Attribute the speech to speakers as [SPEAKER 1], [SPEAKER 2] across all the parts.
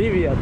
[SPEAKER 1] Привет.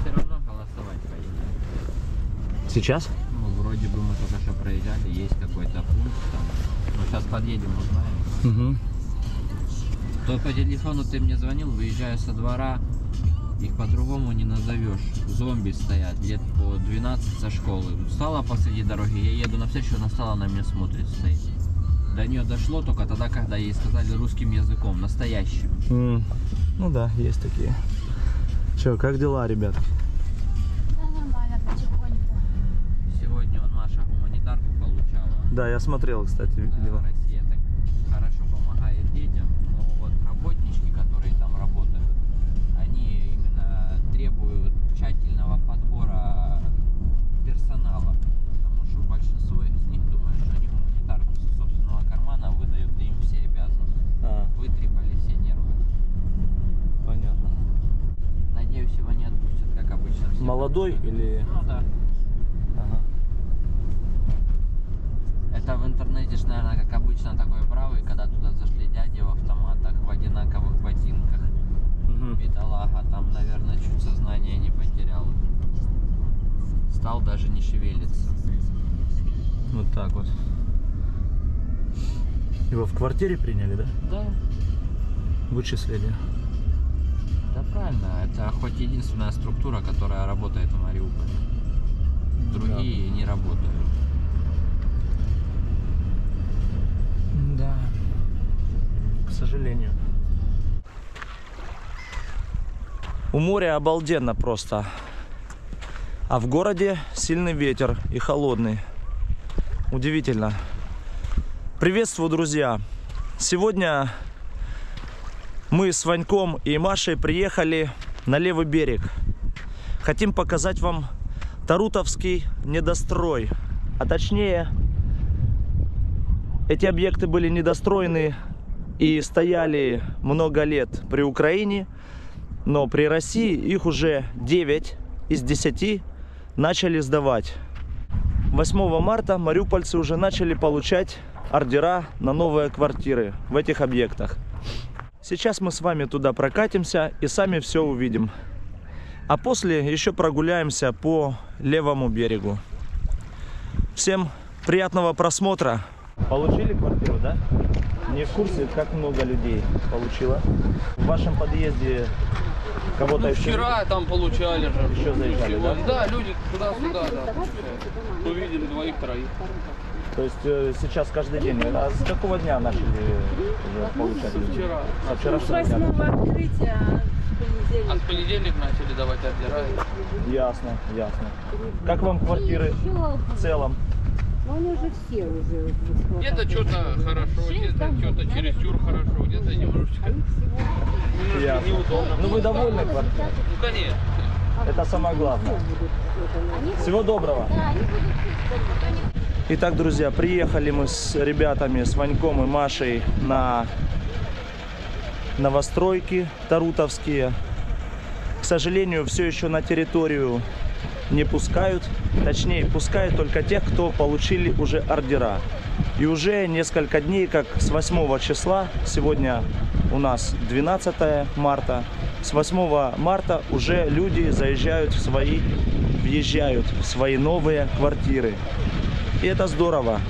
[SPEAKER 1] Все равно голосовать поедем. Сейчас?
[SPEAKER 2] Ну, вроде бы мы только что проезжали, есть какой-то пункт там. Ну, сейчас подъедем, узнаем.
[SPEAKER 1] Угу.
[SPEAKER 2] То по телефону ты мне звонил, выезжая со двора, их по-другому не назовешь. Зомби стоят лет по 12 со школы. Встала посреди дороги, я еду на встречу, она встала на меня смотрит, стоит. До нее дошло только тогда, когда ей сказали русским языком, настоящим.
[SPEAKER 1] Ну да, есть такие. Че, как дела, ребят?
[SPEAKER 3] Да нормально, потихоньку.
[SPEAKER 2] Сегодня он Маша гуманитарку получала.
[SPEAKER 1] Да, я смотрел, кстати,
[SPEAKER 2] Да,
[SPEAKER 1] видео.
[SPEAKER 2] Россия так хорошо помогает детям, но вот работнички, которые там работают, они именно требуют тщательного подбора персонала. Потому что большинство из них думают, что они гуманитарку со собственного кармана выдают, и им все обязаны.
[SPEAKER 1] А,
[SPEAKER 2] Вытрепали все нервы.
[SPEAKER 1] понятно.
[SPEAKER 2] Надеюсь, его не отпустят, как обычно. все
[SPEAKER 1] Молодой или...
[SPEAKER 2] Ну да.
[SPEAKER 1] Ага.
[SPEAKER 2] Это в интернете, ж, наверное, как обычно, такой правый, когда туда зашли дяди в автоматах, в одинаковых ботинках.
[SPEAKER 1] Мгм.
[SPEAKER 2] Бедолага, там, наверное, чуть сознание не потерял. Стал даже не шевелиться.
[SPEAKER 1] Вот так вот. Его в квартире приняли, да?
[SPEAKER 2] Да,
[SPEAKER 1] Вычислили.
[SPEAKER 2] Да правильно. Это хоть единственная структура, которая работает в Мариуполе. Другие не работают.
[SPEAKER 1] Да. К сожалению. У моря обалденно просто. А в городе сильный ветер и холодный. Удивительно. Приветствую, друзья. Сегодня мы с Ваньком и Машей приехали на левый берег. Хотим показать вам Тарутовский недострой. А точнее, эти объекты были недостроены и стояли много лет при Украине, но при России их уже 9 из 10 начали сдавать. 8 марта мариупольцы уже начали получать ордера на новые квартиры в этих объектах. Сейчас мы с вами туда прокатимся и сами все увидим. А после еще прогуляемся по левому берегу. Всем приятного просмотра. Получили квартиру, да? Не в курсе, как много людей получило. В вашем подъезде кого-то
[SPEAKER 4] Ну,
[SPEAKER 1] еще,
[SPEAKER 4] вчера там получали же.
[SPEAKER 1] еще заезжали, да?
[SPEAKER 4] Да, люди туда-сюда, да. Увидели двоих-троих.
[SPEAKER 1] То есть э, сейчас каждый день. А с какого дня начали уже получать люди?
[SPEAKER 4] Вчера.
[SPEAKER 1] Со вчерашнего
[SPEAKER 5] С
[SPEAKER 1] дня.
[SPEAKER 5] восьмого открытия в
[SPEAKER 4] А
[SPEAKER 5] понедельник.
[SPEAKER 4] с понедельник начали давать ордера.
[SPEAKER 1] Ясно, ясно. Как вам квартиры в целом?
[SPEAKER 5] Ну, они уже все уже.
[SPEAKER 4] Где-то что-то хорошо, где-то что-то чересчур хорошо, где-то немножечко, немножко
[SPEAKER 1] Ясно.
[SPEAKER 4] неудобно.
[SPEAKER 1] Ну вы довольны квартирой?
[SPEAKER 4] Ну, конечно.
[SPEAKER 1] Это самое главное. Всего доброго. Итак, друзья, приехали мы с ребятами, с Ваньком и Машей на новостройки Тарутовские. К сожалению, все еще на территорию не пускают. Точнее, пускают только тех, кто получили уже ордера. И уже несколько дней, как с 8 числа, сегодня у нас 12 марта, с 8 марта уже люди заезжают в свои, въезжают в свои новые квартиры. И это здорово.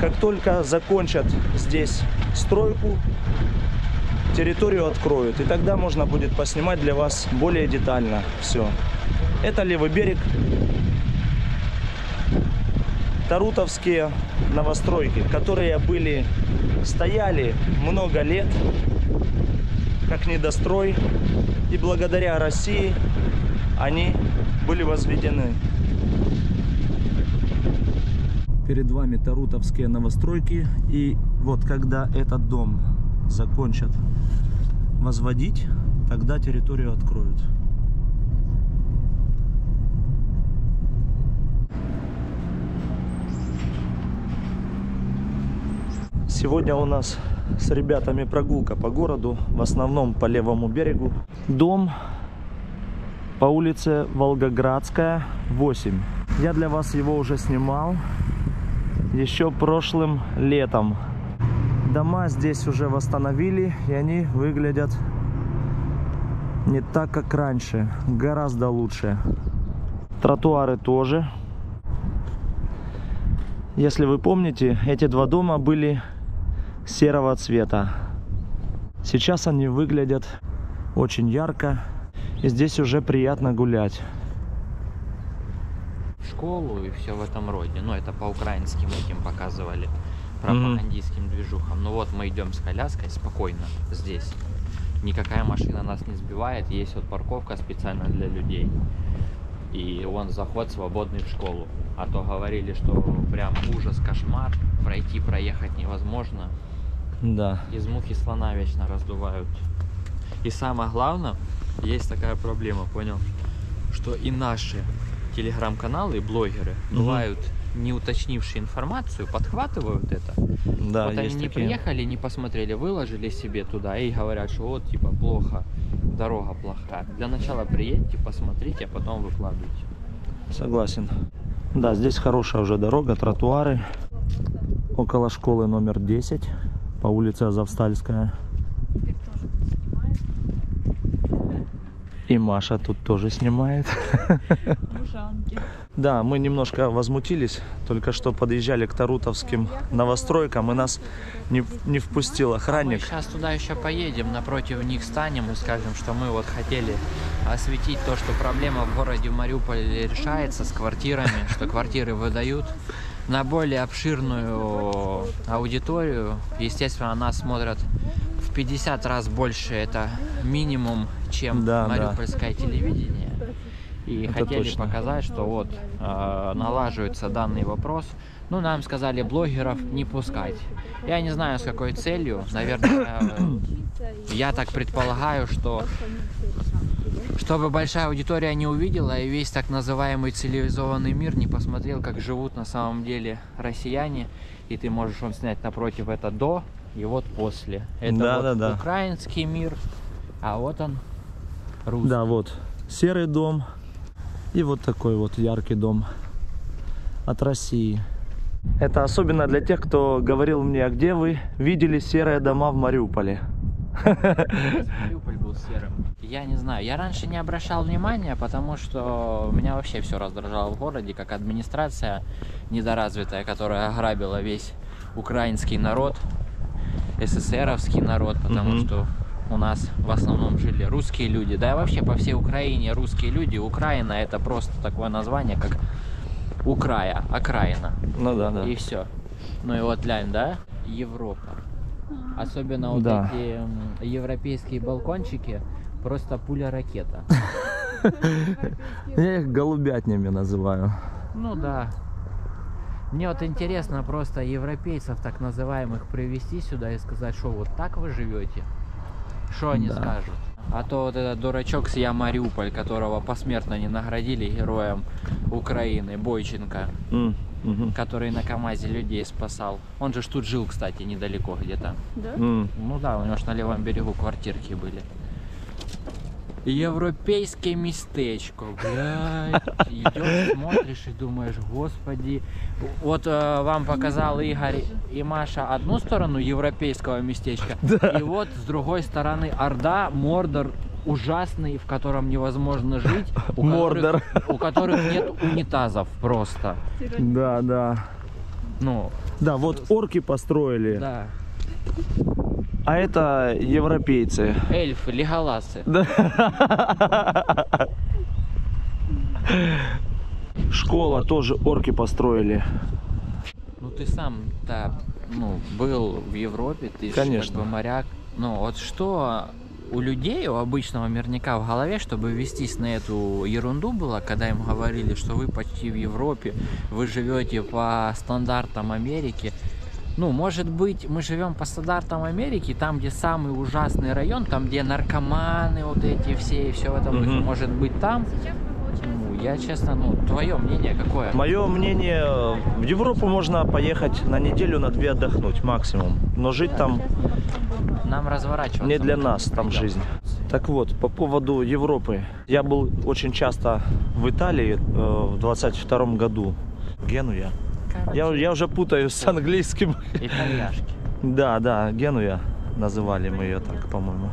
[SPEAKER 1] Как только закончат здесь стройку, территорию откроют. И тогда можно будет поснимать для вас более детально все. Это левый берег. Тарутовские новостройки, которые были, стояли много лет, как недострой. И благодаря России они были возведены. Перед вами Тарутовские новостройки. И вот когда этот дом закончат возводить, тогда территорию откроют. Сегодня у нас с ребятами прогулка по городу, в основном по левому берегу. Дом по улице Волгоградская, 8. Я для вас его уже снимал еще прошлым летом. Дома здесь уже восстановили, и они выглядят не так, как раньше, гораздо лучше. Тротуары тоже Если вы помните, эти два дома были серого цвета. Сейчас они выглядят очень ярко. И здесь уже приятно гулять.
[SPEAKER 2] школу и все в этом роде. Ну, это по украинским этим показывали, пропагандистским движухам. Ну вот мы идем с коляской спокойно здесь. Никакая машина нас не сбивает, есть вот парковка специально для людей. И вон заход свободный в школу. А то говорили, что прям ужас, кошмар, пройти, проехать невозможно.
[SPEAKER 1] Да.
[SPEAKER 2] Из мухи слона вечно раздувают. И самое главное, есть такая проблема, понял? Что и наши телеграм-каналы и блогеры,
[SPEAKER 1] Мгм.
[SPEAKER 2] бывают не уточнившие информацию, подхватывают это.
[SPEAKER 1] Да,
[SPEAKER 2] вот они не
[SPEAKER 1] такие.
[SPEAKER 2] приехали, не посмотрели, выложили себе туда и говорят, что вот типа плохо, дорога плохая. Для начала приедьте, посмотрите, а потом выкладывайте.
[SPEAKER 1] Согласен. Да, здесь хорошая уже дорога, тротуары. Около школы номер 10 по улице Азовстальская.
[SPEAKER 3] Теперь тоже снимает.
[SPEAKER 1] И Маша тут тоже снимает.
[SPEAKER 3] Лужанки.
[SPEAKER 1] Да, мы немножко возмутились. Только что подъезжали к Тарутовским новостройкам, и нас не, не впустил
[SPEAKER 2] Мы
[SPEAKER 1] охранник.
[SPEAKER 2] сейчас туда еще поедем, напротив них станем и скажем, что мы вот хотели осветить то, что проблема в городе Мариуполе решается с квартирами, что квартиры выдают на более обширную аудиторию. Естественно, нас смотрят в 50 раз больше, это минимум, чем
[SPEAKER 1] Да, да.
[SPEAKER 2] мариупольское телевидение. И
[SPEAKER 1] Это
[SPEAKER 2] хотели
[SPEAKER 1] точно.
[SPEAKER 2] показать, что вот э, налаживается данный вопрос. Ну, нам сказали блогеров не пускать. Я не знаю, с какой целью. Наверное, я так предполагаю, что чтобы большая аудитория не увидела и весь так называемый цивилизованный мир не посмотрел, как живут на самом деле россияне. И ты можешь он снять напротив это до и вот после. Это
[SPEAKER 1] Да,
[SPEAKER 2] вот
[SPEAKER 1] да, да.
[SPEAKER 2] украинский мир, а вот он русский.
[SPEAKER 1] Да, вот серый дом и вот такой вот яркий дом от России. Это особенно для тех, кто говорил мне, а где вы видели серые дома в Мариуполе?
[SPEAKER 2] Мариуполь. Я не знаю, я раньше не обращал внимания, потому что меня вообще все раздражало в городе, как администрация недоразвитая, которая ограбила весь украинский народ, СССРовский народ, потому
[SPEAKER 1] Мгм.
[SPEAKER 2] что у нас в основном жили русские люди, да и вообще по всей Украине русские люди. Украина это просто такое название, как Украя, окраина.
[SPEAKER 1] Ну да, да.
[SPEAKER 2] И все. Ну и вот глянь, да? Европа. Особенно вот
[SPEAKER 1] Да.
[SPEAKER 2] эти европейские балкончики, просто пуля-ракета.
[SPEAKER 1] Я их голубятнями называю.
[SPEAKER 2] Ну да. Мне вот интересно просто европейцев так называемых привести сюда и сказать, что вот так вы живете. Что они
[SPEAKER 1] Да.
[SPEAKER 2] скажут? А то вот этот дурачок с Я Мариуполь, которого посмертно не наградили героем Украины, Бойченко,
[SPEAKER 1] М, мгм,
[SPEAKER 2] который на КамАЗе людей спасал. Он же ж тут жил, кстати, недалеко где-то.
[SPEAKER 3] Да?
[SPEAKER 1] м.
[SPEAKER 2] Ну да, у него ж на левом берегу квартирки были. Европейское местечко, блядь. Идешь, смотришь и думаешь, господи. Вот э, вам показал Игорь и Маша одну сторону европейского местечка, и вот с другой стороны Орда, Мордор ужасный, в котором невозможно жить, у
[SPEAKER 1] Мордор.
[SPEAKER 2] которых, у которых нет унитазов просто.
[SPEAKER 1] Да, да.
[SPEAKER 2] Ну,
[SPEAKER 1] Да, вот орки построили,
[SPEAKER 2] да.
[SPEAKER 1] А это европейцы.
[SPEAKER 2] Эльфы, леголасы.
[SPEAKER 1] Школа тоже орки построили.
[SPEAKER 2] Ну ты сам-то ну, был в Европе, ты
[SPEAKER 1] Конечно.
[SPEAKER 2] как бы моряк. Ну вот что у людей, у обычного мирника в голове, чтобы вестись на эту ерунду было, когда им говорили, что вы почти в Европе, вы живете по стандартам Америки. Ну, может быть, мы живем по стандартам Америки, там, где самый ужасный район, там, где наркоманы вот эти все и все в этом духе.
[SPEAKER 1] Мгм.
[SPEAKER 2] Может быть, там. Ну, я честно, ну, твое мнение какое?
[SPEAKER 1] Мое мнение, в Европу можно поехать на неделю, на две отдохнуть максимум. Но жить там
[SPEAKER 2] Нам разворачиваться.
[SPEAKER 1] не для нас там
[SPEAKER 2] Пойдем.
[SPEAKER 1] жизнь. Так вот, по поводу Европы. Я был очень часто в Италии э, в 22 году. Генуя. Я,
[SPEAKER 2] Короче,
[SPEAKER 1] я уже путаю с английским.
[SPEAKER 2] Итальяшки.
[SPEAKER 1] Да, да, Генуя называли мы ее так, по-моему.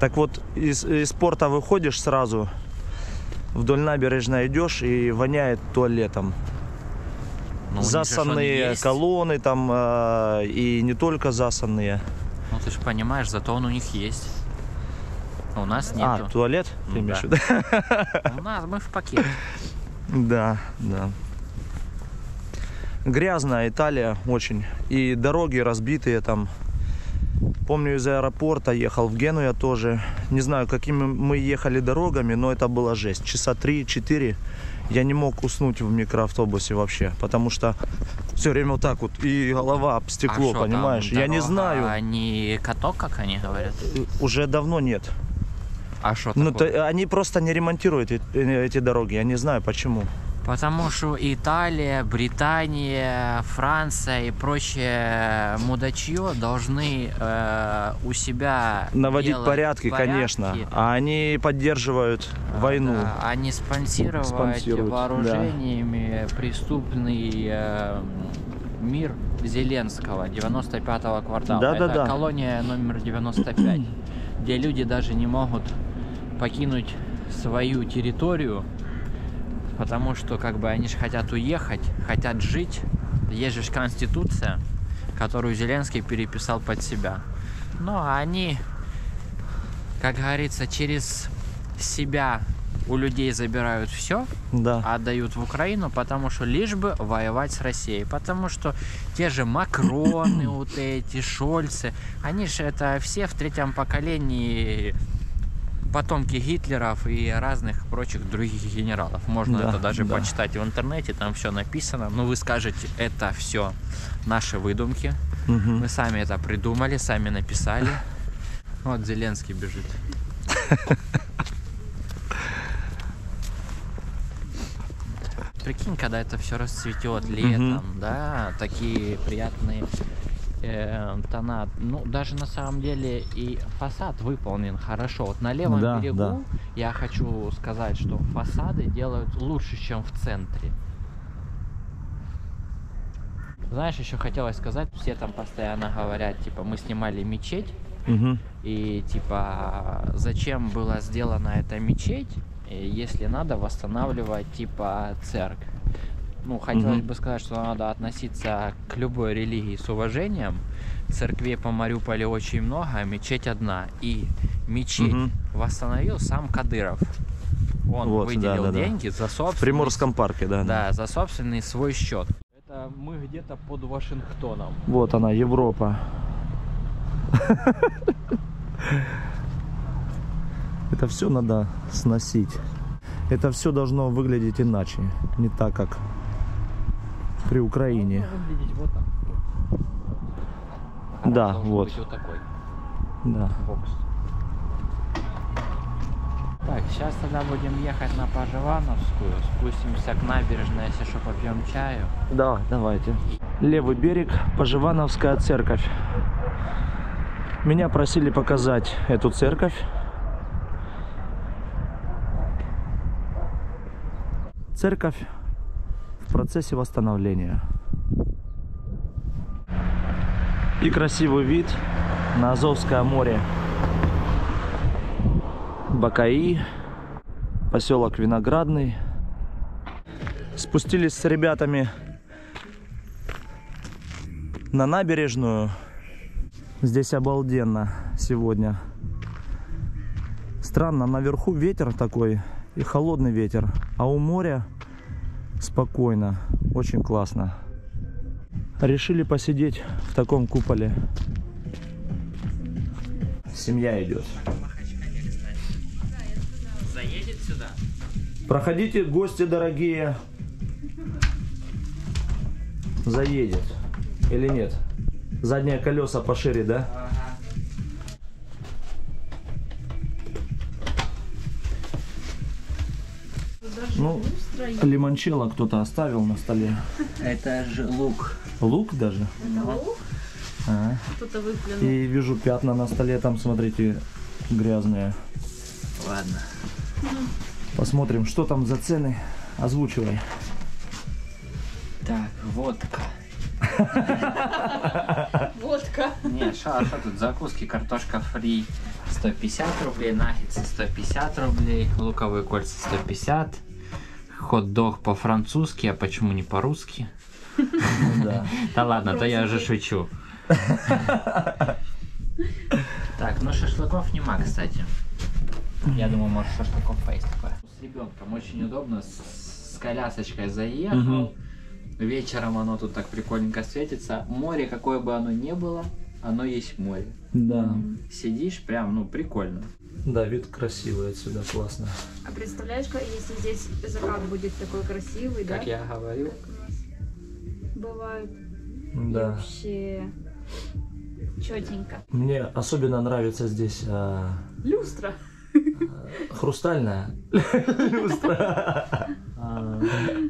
[SPEAKER 1] Так вот, из, из порта выходишь сразу, вдоль набережной идешь и воняет туалетом.
[SPEAKER 2] Ну,
[SPEAKER 1] засанные колонны там э, и не только засанные.
[SPEAKER 2] Ну ты же понимаешь, зато он у них есть. А У нас
[SPEAKER 1] А,
[SPEAKER 2] нету.
[SPEAKER 1] туалет? Ты
[SPEAKER 2] Ну
[SPEAKER 1] имеешь в
[SPEAKER 2] да.
[SPEAKER 1] виду?
[SPEAKER 2] У нас мы в пакет.
[SPEAKER 1] Да, да. Грязная Италия очень. И дороги разбитые там. Помню, из аэропорта ехал в Гену я тоже. Не знаю, какими мы ехали дорогами, но это была жесть. Часа 3-4 я не мог уснуть в микроавтобусе вообще, потому что все время вот так вот, и голова об стекло,
[SPEAKER 2] А шо
[SPEAKER 1] понимаешь? я не знаю.
[SPEAKER 2] А не каток, как они говорят?
[SPEAKER 1] Уже давно нет.
[SPEAKER 2] А что
[SPEAKER 1] Ну, то, они просто не ремонтируют э- э- эти дороги. Я не знаю почему.
[SPEAKER 2] Потому что Италия, Британия, Франция и прочее мудачье должны э, у себя
[SPEAKER 1] Наводить
[SPEAKER 2] делать
[SPEAKER 1] порядки, конечно.
[SPEAKER 2] порядки,
[SPEAKER 1] А они поддерживают
[SPEAKER 2] а,
[SPEAKER 1] войну.
[SPEAKER 2] да, не спонсировать
[SPEAKER 1] Спонсируют, да.
[SPEAKER 2] вооружениями преступный э, мир Зеленского 95-го квартала.
[SPEAKER 1] Да-да-да.
[SPEAKER 2] Это колония номер 95, где люди даже не могут покинуть свою территорию, потому что как бы они же хотят уехать, хотят жить. Есть же конституция, которую Зеленский переписал под себя. Но они, как говорится, через себя у людей забирают все,
[SPEAKER 1] Да.
[SPEAKER 2] отдают в Украину, потому что лишь бы воевать с Россией. Потому что те же Макроны, вот эти, Шольцы, они же это все в третьем поколении потомки Гитлеров и разных прочих других генералов. Можно
[SPEAKER 1] Да,
[SPEAKER 2] это даже
[SPEAKER 1] да.
[SPEAKER 2] почитать в интернете, там все написано. Но вы скажете, это все наши выдумки.
[SPEAKER 1] Мгм.
[SPEAKER 2] Мы сами это придумали, сами написали. Вот Зеленский бежит. Прикинь, когда это все расцветет летом, да, такие приятные э, тона. Ну, даже на самом деле и фасад выполнен хорошо. Вот на левом
[SPEAKER 1] Да,
[SPEAKER 2] берегу
[SPEAKER 1] да.
[SPEAKER 2] я хочу сказать, что фасады делают лучше, чем в центре. Знаешь, еще хотелось сказать, все там постоянно говорят, типа, мы снимали мечеть,
[SPEAKER 1] Мгм.
[SPEAKER 2] и типа, зачем была сделана эта мечеть, если надо восстанавливать типа церковь. Ну, хотелось
[SPEAKER 1] Мгм.
[SPEAKER 2] бы сказать, что надо относиться к любой религии с уважением. Церквей по Мариуполю очень много, а мечеть одна. И мечеть
[SPEAKER 1] Мгм.
[SPEAKER 2] восстановил сам Кадыров. Он
[SPEAKER 1] Вот,
[SPEAKER 2] выделил
[SPEAKER 1] да, да, да.
[SPEAKER 2] деньги за
[SPEAKER 1] В
[SPEAKER 2] собственный
[SPEAKER 1] Приморском парке, да.
[SPEAKER 2] да, за собственный свой счет. Это мы где-то под Вашингтоном.
[SPEAKER 1] Вот она, Европа. Это все надо сносить. Это все должно выглядеть иначе, не так, как при Украине.
[SPEAKER 2] Вот так.
[SPEAKER 1] Да, вот.
[SPEAKER 2] вот такой
[SPEAKER 1] Да.
[SPEAKER 2] бокс. Так, сейчас тогда будем ехать на Поживановскую, спустимся к набережной, если что, попьем чаю.
[SPEAKER 1] Да, давайте. Левый берег, Поживановская церковь. Меня просили показать эту церковь. Церковь процессе восстановления. И красивый вид на Азовское море. Бакаи, поселок Виноградный. Спустились с ребятами на набережную. Здесь обалденно сегодня. Странно, наверху ветер такой и холодный ветер, а у моря спокойно, очень классно. Решили посидеть в таком куполе. Семья идет.
[SPEAKER 2] Заедет сюда?
[SPEAKER 1] Проходите, гости дорогие. Заедет. Или нет? Задние колеса пошире, да? Ну, лимончелло кто-то оставил на столе.
[SPEAKER 2] Это же лук.
[SPEAKER 1] Лук даже. А.
[SPEAKER 3] Кто-то выплюнул.
[SPEAKER 1] И вижу пятна на столе, там, смотрите, грязные.
[SPEAKER 2] Ладно.
[SPEAKER 1] Посмотрим, что там за цены. Озвучивай.
[SPEAKER 2] Так, водка.
[SPEAKER 3] Водка.
[SPEAKER 2] Не, что тут закуски, картошка фри 150 рублей, наггетсы 150 рублей, луковые кольца 150, хот-дог по-французски, а почему не по-русски?
[SPEAKER 1] Да.
[SPEAKER 2] Да ладно, то я уже шучу. Так, ну шашлыков нема, кстати. Я думаю, может шашлыков поесть такое. С ребенком очень удобно, с, колясочкой заехал. Вечером оно тут так прикольненько светится. Море, какое бы оно ни было, оно есть море.
[SPEAKER 1] Да.
[SPEAKER 2] Сидишь прям, ну, прикольно.
[SPEAKER 1] Да, вид красивый отсюда, классно.
[SPEAKER 3] А представляешь, как если здесь закат будет такой красивый, да?
[SPEAKER 2] Как я говорил.
[SPEAKER 3] Как у нас бывает. И
[SPEAKER 1] Да.
[SPEAKER 3] вообще четенько.
[SPEAKER 1] Мне особенно нравится здесь а,
[SPEAKER 3] Люстра.
[SPEAKER 1] хрустальная люстра.